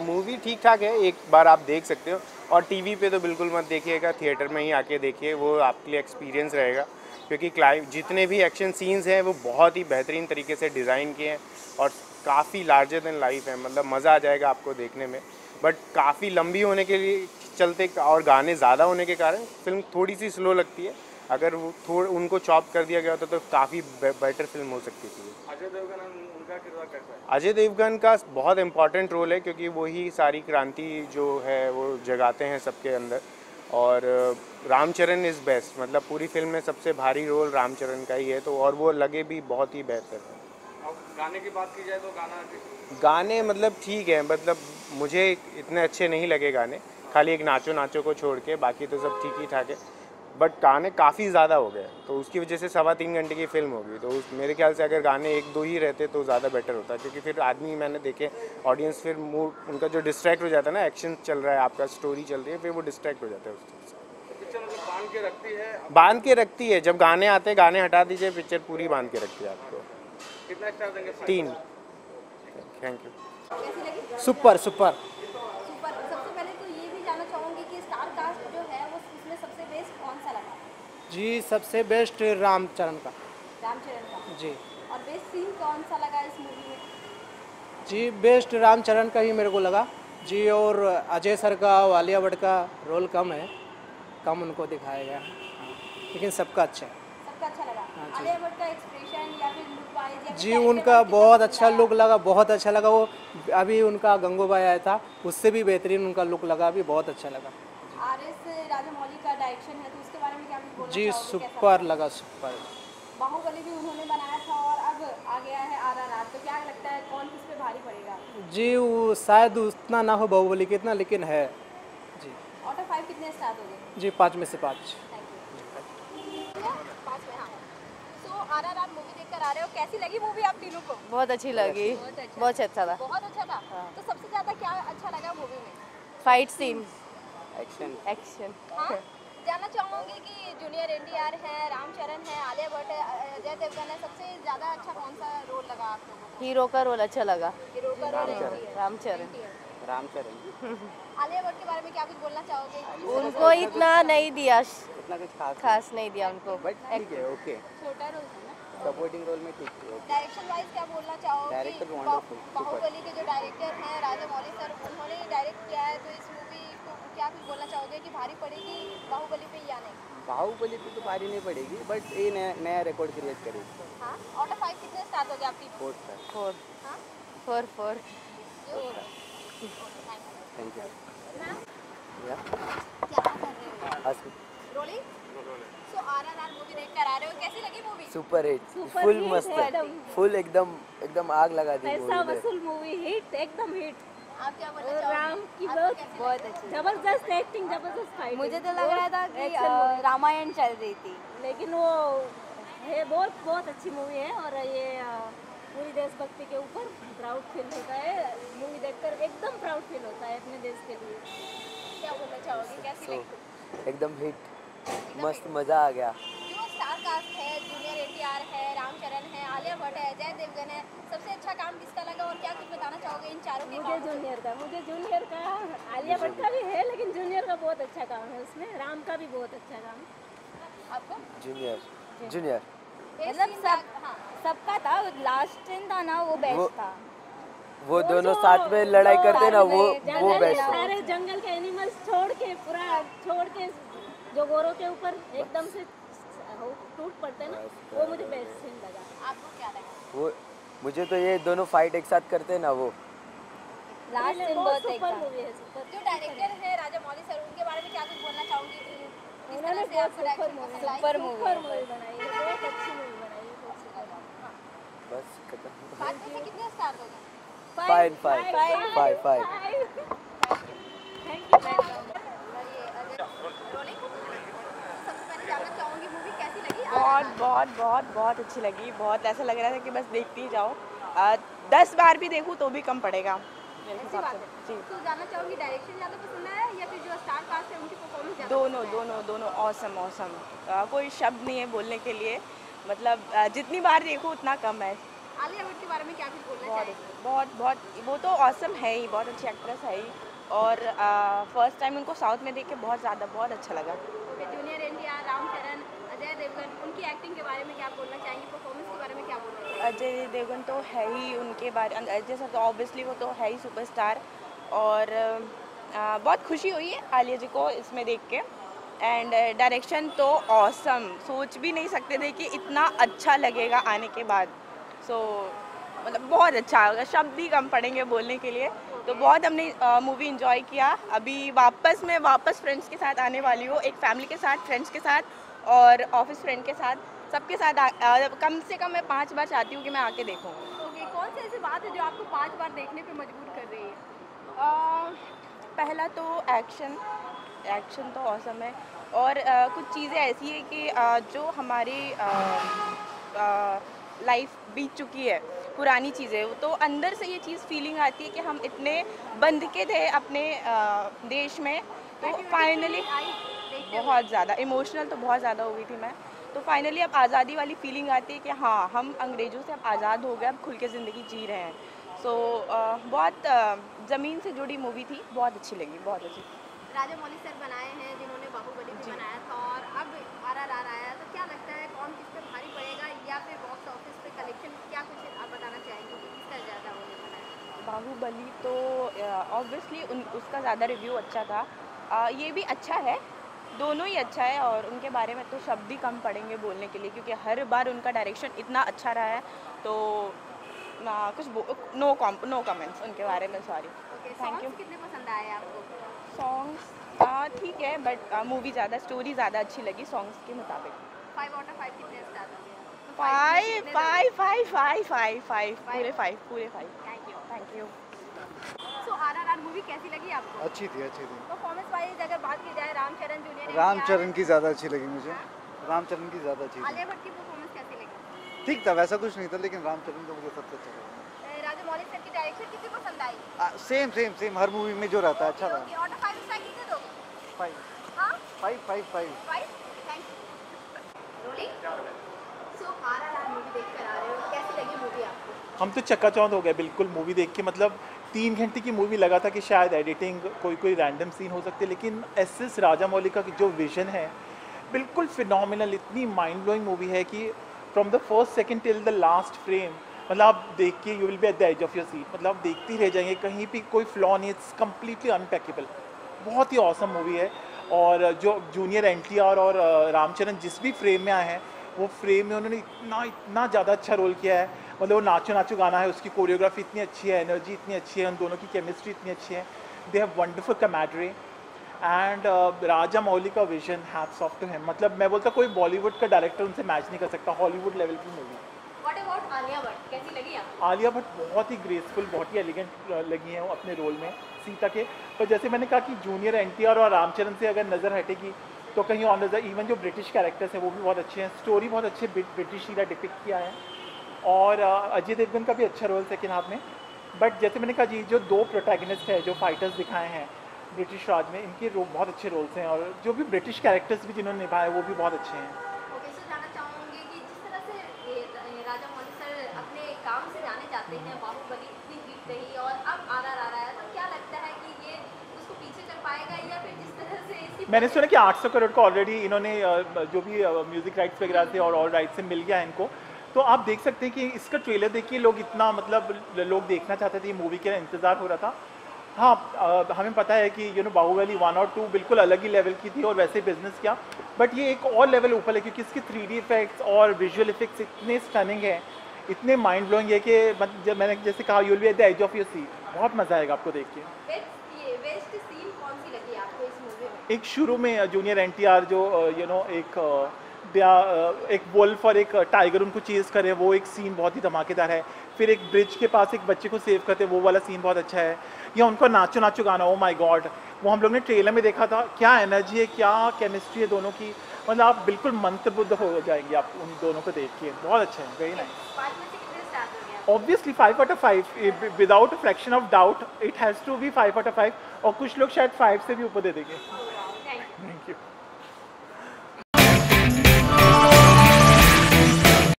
Movie ठीक ठाक है, एक बार आप देख सकते हो। और टीवी पे तो बिल्कुल मत देखिएगा थिएटर में ही आके देखिए, वो आपके लिए एक्सपीरियंस रहेगा। क्योंकि क्लाइम जितने भी एक्शन सीन्स हैं, वो बहुत ही बेहतरीन तरीके से डिज़ाइन किए हैं और काफ़ी लार्जर देन लाइफ है मतलब मज़ा आ जाएगा आपको देखने में। बट काफ़ी लंबी होने के लिए चलते और गाने ज़्यादा होने के कारण फ़िल्म थोड़ी सी स्लो लगती है। अगर वो थोड़ा, उनको चॉप कर दिया गया होता तो काफ़ी बेटर फ़िल्म हो सकती थी। अजय देवगन उनका किरदार कैसा है अजय देवगन का बहुत इंपॉर्टेंट रोल है क्योंकि वही सारी क्रांति जो है वो जगाते हैं सबके अंदर। और रामचरण इज़ बेस्ट मतलब पूरी फ़िल्म में सबसे भारी रोल रामचरण का ही है तो और वो लगे भी बहुत ही बेहतर है। गाने की बात की जाए तो गाना गाने मतलब ठीक है मतलब मुझे इतने अच्छे नहीं लगे गाने खाली एक नाचो नाचो को छोड़ के बाकी तो सब ठीक ही ठाक है। बट गाने काफ़ी ज़्यादा हो गए तो उसकी वजह से सवा तीन घंटे की फ़िल्म होगी। तो उस मेरे ख्याल से अगर गाने एक दो ही रहते तो ज़्यादा बेटर होता क्योंकि फिर आदमी मैंने देखे ऑडियंस फिर मूड उनका जो डिस्ट्रैक्ट हो जाता है ना एक्शन चल रहा है आपका स्टोरी चल रही है फिर वो डिस्ट्रैक्ट हो जाता है उस चीज़ से। पिक्चर बाँध के रखती है? बाँध के रखती है जब गाने आते हैं गाने हटा दीजिए पिक्चर पूरी बाँध के रखती है आपको। कितना स्टार देंगे तीन। Thank you super super super सबसे पहले तो ये भी जानना चाहूँगी कि स्टार कास्ट जो है बेस्ट कौन सा लगा? जी सबसे बेस्ट रामचरण का। रामचरण का? जी। और बेस्ट सीन कौन सा लगा इस मूवी में? जी बेस्ट रामचरण का ही मेरे को लगा। जी और अजय सर का वालिया भट्ट का रोल कम है। कम उनको दिखाया गया। हाँ, लेकिन सबका अच्छा है। सबका अच्छा लगा। हाँ जी। आलिया भट्ट का एक्सप्रेशन या फिर लुक वाइज जी उनका बहुत अच्छा लुक लगा? बहुत अच्छा लगा। वो अभी उनका गंगूबाई आया था उससे भी बेहतरीन उनका लुक लगा अभी बहुत अच्छा लगा। आर एस राजामौली का डायरेक्शन है तो उसके बारे में क्या कुछ बोलना जी सुपर लगा सुपर। बाहुबली भी उन्होंने बनाया था और अब आ गया है आर आर आर तो क्या लगता है कौन किस पे भारी पड़ेगा? जी वो शायद उतना ना हो बाहुबली के इतना लेकिन है। जी। आउट ऑफ़ फाइव कितने स्टार्ट हो गए? जी पाँच में से पाँच। थैंक यू पाँच में हाँ। सो आर आर आर मूवी देख कर आ रहे हो। कैसी लगी मूवी आप तीनों को? बहुत अच्छी लगी। बहुत अच्छा। बहुत अच्छा था। बहुत अच्छा था। तो सबसे ज़्यादा क्या अच्छा लगा मूवी में? फाइट सीन एक्शन एक्शन हाँ? जानना चाहूँगी कि जूनियर एनटीआर है रामचरण है आलिया भट्ट अजय देवगन है सबसे ज़्यादा अच्छा कौन सा रोल लगा आप लोगों को? हीरो का रोल अच्छा लगा। हीरो का रोल रामचरण रामचरण आलिया भट्ट के बारे में क्या कुछ बोलना चाहोगे? उनको इतना नहीं दिया। इतना कुछ खास खास नहीं दिया उनको। बट ठीक है ओके छोटा रोल सपोर्टिंग रोल में ठीक है डायरेक्शन वाइज क्या बोलना चाहोगे? बा- बाहुबली के जो डायरेक्टर हैं राजा मौली सर भारी पड़ेगी बाहुबली पे या नहीं? बाहुबली पे तो भारी नहीं पड़ेगी बट ये नया नया रिकॉर्ड क्रिएट करेगी। हाँ आउट ऑफ़ फाइव कितने स्टार्ट हो गए आपकी? फोर्थ सर फोर हाँ? फोर फोर थैंक यू क्या कर रहे हो? Rolling so R R R movie देख कर आ रहे हो? कैसी लगी मूवी सुपर हिट फुल मस्त। फुल एकदम एकदम आग लगा दी मूवी वसूल मूवी हिट एकदम हिट आप क्या बोलना चाहोगे? राम की बहुत बहुत अच्छी ज़बरदस्त एक्टिंग ज़बरदस्त फाइट मुझे तो लग रहा था कि रामायण चल रही थी। लेकिन वो है बहुत बहुत अच्छी मूवी है और ये पूरी देशभक्ति के ऊपर प्राउड फील होता है। मूवी देखकर एकदम प्राउड फील होता है अपने देश के लिए। क्या बोलना चाहोगे? कैसी लगी? एकदम हिट मस्त मज़ा आ गया। स्टार कास्ट है जूनियर एनटीआर है रामचरण है आलिया भट्ट है अजय देवगन है। सबसे अच्छा काम किसका लगा और क्या कुछ बताना चाहोगे इन चारों के मुझे जूनियर का मुझे जूनियर का आलिया भट्ट का भी है लेकिन जूनियर का बहुत अच्छा काम है उसमें राम का भी बहुत अच्छा काम है। आपको? Junior junior. मतलब सब हाँ। सबका था लास्ट सीन था ना वो बेस्ट था। वो दोनों साथ में लड़ाई करते ना वो वो बेस्ट सारे जंगल के एनिमल्स छोड़ के पूरा छोड़ के जो गोरों के ऊपर एकदम से टूट पड़ते हैं ना वो मुझे बेस्ट सीन लगा। आपको क्या लगा? वो मुझे तो ये दोनों फाइट एक साथ करते हैं ना वो। लास्ट सीन बहुत सुपर मूवी है सुपर जो डायरेक्टर है। राजा मौली सर उनके बारे में क्या कुछ बोलना चाहूँगी? उन्होंने बहुत सुपर मूवी सुपर मूवी बनाई है बहुत अच्छी मूवी बनाई है बस खत्म। में कितने स्टार दोगे five five five five thank you welcome ये अजय रोलिंग सबसे पहले जानना चाहूँगी मूवी कैसी लगी बहुत बहुत बहुत बहुत अच्छी लगी। बहुत ऐसा लग रहा था कि बस देखती ही जाओ आ, दस बार भी देखूँ तो भी कम पड़ेगा। तो दोनों दोनों दोनों औसम औसम कोई शब्द नहीं है बोलने के लिए। मतलब जितनी बार देखो उतना कम है। आलिया भट्ट के बारे में क्या कुछ बोलना बहुत बहुत बहुत। वो तो औसम है ही बहुत अच्छी एक्ट्रेस है ही। और फ़र्स्ट टाइम उनको साउथ में देख के बहुत ज़्यादा बहुत अच्छा लगा ओके जूनियर एनटीआर रामचरण अजय उनकी एक्टिंग के बारे में क्या बोलना चाहेंगे? परफॉर्मेंस के बारे में क्या बोलना अजय देवगन तो है ही उनके बारे अजय सर तो ऑब्वियसली वो तो है ही सुपरस्टार और अ, बहुत खुशी हुई है आलिया जी को इसमें देख के एंड डायरेक्शन तो ऑसम सोच भी नहीं सकते थे कि इतना अच्छा लगेगा आने के बाद। सो so, मतलब बहुत अच्छा होगा शब्द ही कम पड़ेंगे बोलने के लिए। तो बहुत हमने मूवी इंजॉय किया। अभी वापस मैं वापस फ्रेंड्स के साथ आने वाली हूँ एक फैमिली के साथ फ्रेंड्स के साथ। और ऑफ़िस फ्रेंड के साथ सबके साथ आ, अ, कम से कम मैं पाँच बार चाहती हूँ कि मैं आके देखूँ। ओके कौन सी ऐसी बात है जो आपको पाँच बार देखने पे मजबूर कर रही है? अ, पहला तो एक्शन एक्शन तो औसम है। और अ, कुछ चीज़ें ऐसी है कि अ, जो हमारी लाइफ बीत चुकी है पुरानी चीज़ें तो अंदर से ये चीज़ फीलिंग आती है कि हम इतने बंध के थे अपने अ, देश में। तो फाइनली बहुत ज़्यादा इमोशनल तो बहुत ज़्यादा हो गई थी मैं। तो फाइनली अब आज़ादी वाली फीलिंग आती है कि हाँ हम अंग्रेज़ों से अब आज़ाद हो गए अब खुल के ज़िंदगी जी रहे हैं। सो so, बहुत ज़मीन से जुड़ी मूवी थी बहुत अच्छी लगी बहुत अच्छी। राजा मौली सर बनाए हैं जिन्होंने बाहुबली भी बनाया था और अब आर आर आर आया तो क्या लगता है कौन किस पे भारी पड़ेगा या फिर बॉक्स ऑफ़िस पे कलेक्शन क्या कुछ आप बताना चाहेंगे कि किसका ज़्यादा होने वाला है बाहुबली तो ऑब्वियसली उसका ज़्यादा रिव्यू अच्छा था। अ, ये भी अच्छा है दोनों ही अच्छा है और उनके बारे में तो शब्द ही कम पड़ेंगे बोलने के लिए क्योंकि हर बार उनका डायरेक्शन इतना अच्छा रहा है तो ना कुछ नो कॉम नो कमेंट्स उनके बारे में सॉरी थैंक यू कितने पसंद आए आपको? सॉन्ग्स ठीक है बट मूवी ज़्यादा स्टोरी ज़्यादा अच्छी लगी सॉन्ग्स के मुताबिक. फाइव आउट ऑफ़ फाइव कितने five five five five five five पूरे फाइव पूरे five thank you thank you R movie कैसी लगी आपको? अच्छी थी अच्छी थी। परफॉर्मेंस वाइज अगर बात की जाए रामचरण जूनियर रामचरण की ज़्यादा अच्छी लगी मुझे। रामचरण की ज़्यादा अच्छी आलिया भट्ट की परफॉर्मेंस कैसी लगी? ठीक था वैसा कुछ नहीं था लेकिन रामचरण तो मुझे सबसे अच्छा लगा। राजा मौली सर की डायरेक्शन कितनी पसंद आई? सेम सेम सेम हर मूवी में जो रहता है अच्छा था। फाइव स्टार कितने दोगे फाइव हाँ? Five five five five thank you rolling so R R R movie देख आ रहे हो कैसी लगी मूवी आपको? हम तो चक्काचौंध हो गए बिल्कुल मूवी देख के मतलब तीन घंटे की मूवी लगा था कि शायद एडिटिंग कोई कोई रैंडम सीन हो सकते लेकिन एस एस राजा मौली का जो विजन है, बिल्कुल फिनोमिनल इतनी माइंड ब्लोइंग मूवी है कि from the first second till the last frame मतलब आप देख के you will be at the edge of your seat मतलब आप देखते ही रह जाएँगे, कहीं भी कोई फ्लॉ नहीं इट्स कम्प्लीटली अनपैकेबल बहुत ही औसम मूवी है और जो जूनियर एन और रामचरण जिस भी फ्रेम में आए हैं, वो फ्रेम में उन्होंने इतना इतना ज़्यादा अच्छा रोल किया है। मतलब वो नाचो नाचो गाना है उसकी कोरियोग्राफी इतनी अच्छी है एनर्जी इतनी अच्छी है उन दोनों की केमिस्ट्री इतनी अच्छी है। They have wonderful camaraderie and Rajamouli का vision hats off to him मतलब मैं बोलता कोई बॉलीवुड का डायरेक्टर उनसे मैच नहीं कर सकता हॉलीवुड लेवल की मूवी आलिया भट्ट? बहुत ही ग्रेसफुल बहुत ही एलिगेंट लगी हैं अपने रोल में सीता के। पर जैसे मैंने कहा कि जूनियर एनटीआर और रामचरण से अगर नज़र हटेगी तो कहीं और नज़र इवन जो ब्रिटिश कैरेक्टर्स हैं वो भी बहुत अच्छे हैं। स्टोरी बहुत अच्छे ब्रिटिश सीधा डिपिक्ट किया है। और अजय देवगन का भी अच्छा रोल सेकेंड हाफ़ में। बट जैसे मैंने कहा जी जो दो प्रोटैगनिस्ट है जो फाइटर्स दिखाए हैं ब्रिटिश राज में इनके रो बहुत अच्छे रोल्स हैं। और जो भी ब्रिटिश कैरेक्टर्स भी जिन्होंने निभाए वो भी बहुत अच्छे हैं। सो से से से मैंने सुना कि 800 करोड़ का ऑलरेडी इन्होंने जो भी म्यूज़िक राइट्स वगैरह थे और ऑल राइट्स से मिल गया है इनको। तो आप देख सकते हैं कि इसका ट्रेलर देखिए लोग इतना मतलब लोग देखना चाहते थे मूवी के इंतज़ार हो रहा था। हाँ हमें पता है कि यू नो बाहुबली वन और टू बिल्कुल अलग ही लेवल की थी और वैसे बिज़नेस किया। बट ये एक और लेवल ऊपर है क्योंकि इसके थ्री डी इफेक्ट्स और विजुअल इफेक्ट्स इतने स्टनिंग हैं इतने माइंड ब्लोइंग है कि जब मैंने जैसे कहा you'll be at the edge of your seat बहुत मज़ा आएगा आपको देख के। एक शुरू में जूनियर एनटीआर जो यू नो एक एक वुल्फ और एक टाइगर उनको चेज करे वो एक सीन बहुत ही धमाकेदार है। फिर एक ब्रिज के पास एक बच्चे को सेव करते वो वाला सीन बहुत अच्छा है। या उनका नाचो नाचो गाना ओ माई गॉड वो हम लोग ने ट्रेलर में देखा था क्या एनर्जी है क्या केमिस्ट्री है दोनों की। मतलब आप बिल्कुल मंत्रबुद्ध हो जाएँगे आप उन दोनों को देख के। बहुत अच्छा है very nice obviously five out of five without fraction of doubt it has to be five out of five और कुछ लोग शायद फाइव से भी ऊपर दे देंगे। Thank you